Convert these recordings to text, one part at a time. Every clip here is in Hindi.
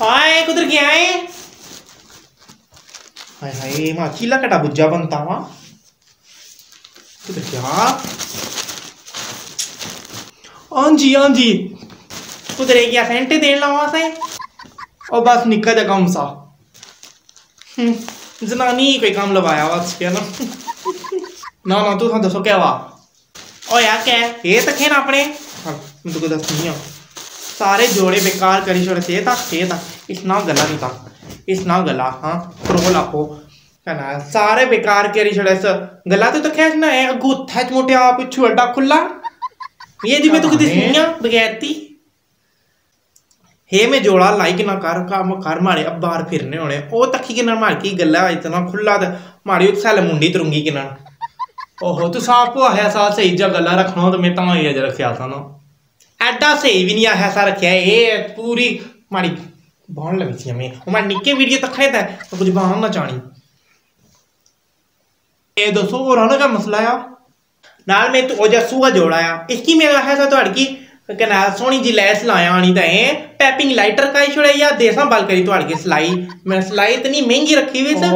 हाय कुधर गया है? हाय हाय माँ चीला कटा बुज्जा बनता वा कुधर गया? हाँ जी हाँ जी। कुधर गया सेंटे देन लावा से। और बस निक्का जा कम सा। हम्म, जनानी कोई काम लवाया वा उसके ना। ना ना तू हाँ दसो क्या वा? ओ यार क्या है? ये तक है ना अपने। हाँ मैं तुझको दस नहीं हूँ सारे जोड़े बेकार करी छोड़े थे था थे था इतना गला नहीं था इतना गला हाँ प्रोल आपो कहना सारे बेकार करी छोड़े स गला तो तो खैर ना है गुत्था मोटे आप छोटा खुला ये जी मैं तो तुझको दिसनिया बगैरती। हे में जोड़ा लाइक ना कर काम कर मारे अब बाहर फिरने होने। ओ तखी के ना मार की गला इतना खुला था मारी उस साल मुंडी तुरुंगी के ना ओहो तू साफ़ को है साथ सही जगह गला रखना तो मैं ता ये रखा था ना ඇඩ්ඩා සේවිනිිය හැසරකය ඒ පූරි මඩි බොන්න විසිය මේ හොම නික්කේ විඩිය तक है तो कुछ बहाना चाणी ये दोस्तों वो रोने का मसला है। नाल में तो ओजा सूहा जोड़ाया। इसकी मेरा है सा तो अड़की कनाल सोनी जी लैस लाया आनी तो पैपिंग लाइटर का छोड़ा या देसा बाल करी तो अड़की सिलाई। मैं सिलाई इतनी महँगी रखी हुई सर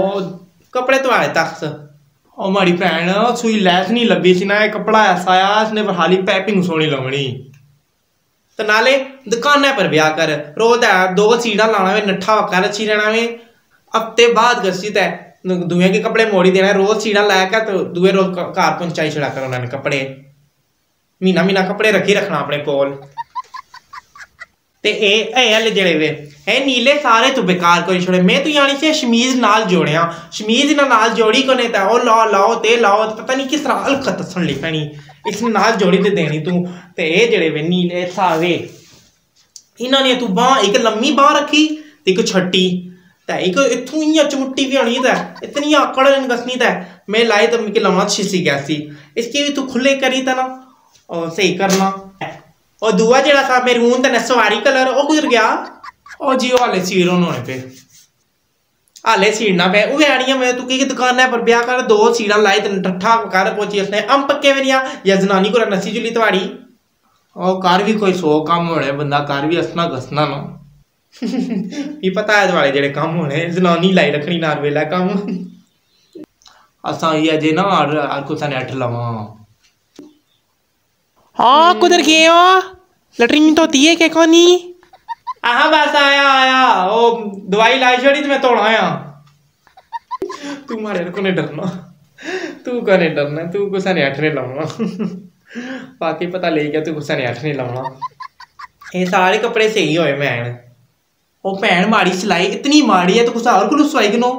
कपड़े तो आए तक और हमारी भैन सुई लैस नहीं लगी सी ना कपड़ा ऐसा आया इसने पर हाली पैपिंग सोनी लगनी ਤੇ ਨਾਲੇ ਦੁਕਾਨਾਂ ਪਰ ਵਿਆਹ ਕਰ ਰੋਜ਼ ਦਾ ਦੋ ਸੀੜਾ ਲਾਣਾ ਵੇ ਨੱਠਾ ਵਕਾ ਰੱਛੀ ਰਹਿਣਾ ਵੇ ਹਫਤੇ ਬਾਅਦ ਗਸੀ ਤੇ ਦੁਨੀਆ ਕੇ ਕੱਪੜੇ ਮੋੜੀ ਦੇਣਾ ਰੋਜ਼ ਸੀੜਾ ਲੈ ਕੇ ਤੇ ਦੂਏ ਰੋਜ਼ ਘਰ ਪਹੁੰਚਾਈ ਛੜਾ ਕਰ ਉਹਨਾਂ ਨੇ ਕੱਪੜੇ ਮਹੀਨਾ ਮਹੀਨਾ ਕੱਪੜੇ ਰੱਖੀ ਰੱਖਣਾ ਆਪਣੇ ਕੋਲ ਤੇ ਇਹ ਇਹ ਵਾਲੇ ਜਿਹੜੇ ਵੇ ਇਹ ਨੀਲੇ ਸਾਰੇ ਤੂੰ ਬੇਕਾਰ ਕੋਈ ਛੋੜੇ ਮੈਂ ਤੂੰ ਯਾਨੀ ਸੇ ਸ਼ਮੀਜ਼ ਨਾਲ ਜੋੜਿਆ ਸ਼ਮੀਜ਼ ਨਾਲ ਨਾਲ ਜੋੜੀ ਕੋਨੇ ਤਾਂ ਉਹ ਲਾਓ ਲਾਓ ਤੇ ਲਾਓ ਪਤਾ ਨਹੀਂ ਕਿਸ ਤਰ੍ਹਾਂ ਅਲਖਤ ਸੁਣ ਲਿਖਣੀ ਇਸ ਨਾਲ ਜੋੜੀ ਤੇ ਦੇਣੀ ਤੂੰ ਤੇ ਇਹ ਜਿਹੜੇ ਵੇ ਨੀਲੇ ਥਾਵੇ ਇਹਨਾਂ ਨੇ ਤੂੰ ਬਾਹ ਇੱਕ ਲੰਮੀ ਬਾਹ ਰੱਖੀ ਤੇ ਇੱਕ ਛੱਟੀ ਤੇ ਇੱਕ ਇਥੋਂ ਹੀ ਚਮੁੱਟੀ ਵੀ ਆਣੀ ਤਾਂ ਇਤਨੀ ਆਕੜ ਨਗਸਨੀ ਤਾਂ मैं लाए तो मिकी लमत शीशी गया सी इसकी भी तू खुले करी था ना और सही करना और दुआ जरा था मेरे ऊन तने सवारी कलर और गुजर गया और जियो वाले सीरो होने पे हाले सीड़ना पे वो आनिया मैं तू की दुकान पर ब्याह कर दो सीड़ा लाई ते ठट्ठा कर पहुँची उसने अम पक्के मेरिया या जनानी को नसी जुली तवाड़ी ओ कर भी कोई सौ काम होने बंदा कर भी हसना घसना ना की पता है वाले जेड़े काम होने जनानी लाई रखनी नार वेला काम असा ये अजे ना और कुछ ने अठ लवा हाँ कुधर गए हो लटरिन तो है क्या कोनी हाँ बस आया आया। वो दवाई लाई छोड़ी तो मैं तोड़ आया। तू मारे को नहीं डरना। तू को डरना, तू गुस्सा नहीं अठने लाऊँगा बाकी पता ले गया तू गुस्सा नहीं अठने लाऊँगा ये सारे कपड़े सही होए भैन। ओ भैन माड़ी सिलाई इतनी माड़ी है तो कुछ और को सवाई किनो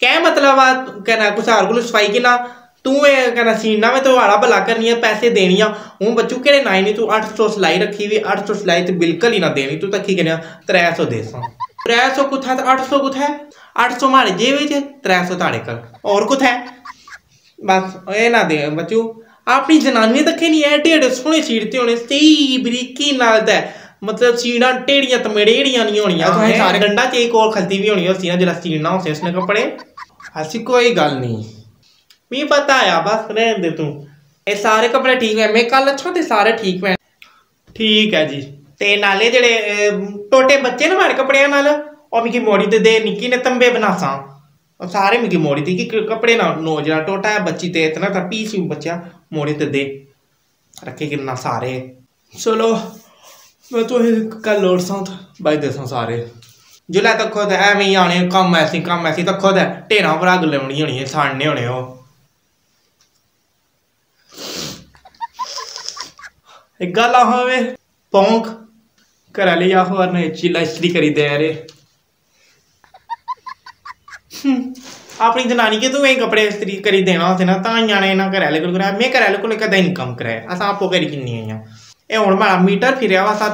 क्या मतलब कहना कुछ और को सवाई किना तू ਇਹ ਕਹਿੰਦਾ ਸੀਨਾ ਮੈਂ ਤੂੰ ਵਾਲਾ ਭਲਾ ਕਰਨੀ ਹੈ ਪੈਸੇ ਦੇਣੀ ਆ ਹੁਣ ਬੱਚੂ ਕਿਹੜੇ ਨਾਈ ਨਹੀਂ ਤੂੰ 800 ਸਿਲਾਈ ਰੱਖੀ ਵੀ 800 ਸਿਲਾਈ ਤੇ ਬਿਲਕੁਲ ਹੀ ਨਾ ਦੇਣੀ ਤੂੰ ਤਾਂ ਕੀ ਕਹਿੰਦਾ 300 ਦੇ ਸਾਂ 300 ਕੁਥਾ ਤੇ 800 ਕੁਥਾ 800 ਮਾਰੇ ਜੇਬ ਵਿੱਚ 300 ਤੁਹਾਡੇ ਕੋਲ ਹੋਰ ਕੁਥਾ ਬਸ ਇਹ ਨਾ ਦੇ ਬੱਚੂ ਆਪਣੀ ਜਨਾਨੀ ਤੱਕੇ ਨਹੀਂ ਐ ਢੇੜੇ ਸੋਹਣੇ ਸੀੜਤੇ ਹੋਣੇ ਸਹੀ ਬਰੀਕੀ ਨਾਲ ਦਾ ਮਤਲਬ ਸੀੜਾਂ ਟੇੜੀਆਂ ਤਮੜੇੜੀਆਂ ਨਹੀਂ ਹੋਣੀਆਂ ਤੁਸੀਂ ਸਾਰੇ ਗੰਡਾ ਚ ਕੋਲ ਖਲਤੀ ਵੀ ਹੋਣੀ ਉਹ ਸੀਨਾ ਜਿਹੜਾ ਸੀੜਨਾ ਉਸੇ ਉਸਨੇ ਕੱਪੜੇ ਐਸੀ ਕੋਈ ਗੱਲ ਨਹੀਂ मी पता है बस रहने दे तू। ये सारे कपड़े ठीक है। मैं कल अच्छा ते सारे ठीक है। ठीक है जी। ते नाले जेड़े टोटे बच्चे ना मारे कपड़े नाल और मिगी मोड़ी ते दे निक्की ने तंबे बनासा। और सारे मिगी मोड़ी थी कि कपड़े ना नो जरा टोटा है बच्ची ते इतना था पीस बच्चा मोड़ी ते दे। रखे किन्ना सारे। चलो मैं तो कल लोड़ सा बाई देसा सारे। जिसलै तक्को ते एवं ही आने कम्म ऐसी कम्म ऐसी तक्को ते ढेरां पर अग्ग लाउनी होनी है साड़ने होने ओह्। गला हमें पोंख। करा लिया हो और चीला इसली करी दे रे हम्म, अपनी जनानी के तू वही कपड़े इसी करी देना होते ना, तां जाने ना घर आए को कराया मैं घर आए को कदे नहीं कम करे अस आपो करी कि आईया ए हुन मारा मीटर फिर वा सा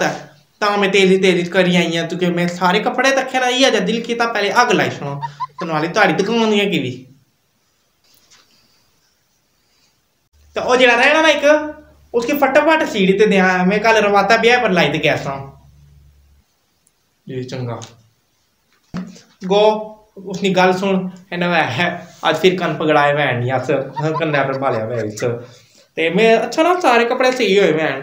ता मैं तेज़ी तेज़ी करी आई हूँ क्योंकि मैं सारे कपड़े रखे ना ही ई दिल किया पहले अग लाई सुनो तो वाली ताड़ी दुकान दी की भी तो वह जरा रहना ना एक उसकी फटाफट सीढ़ी ते दिया मैं कल रवाता ब्याह पर लाई ते गया सा जी चंगा। गो उसनी गल सुन। है है आज फिर कन पकड़ाए भैन नहीं अस कन्नै पर भालिया भैन ते मैं अच्छा ना सारे कपड़े सही होए भैन।